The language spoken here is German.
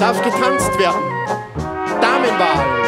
darf getanzt werden. Damenwahl.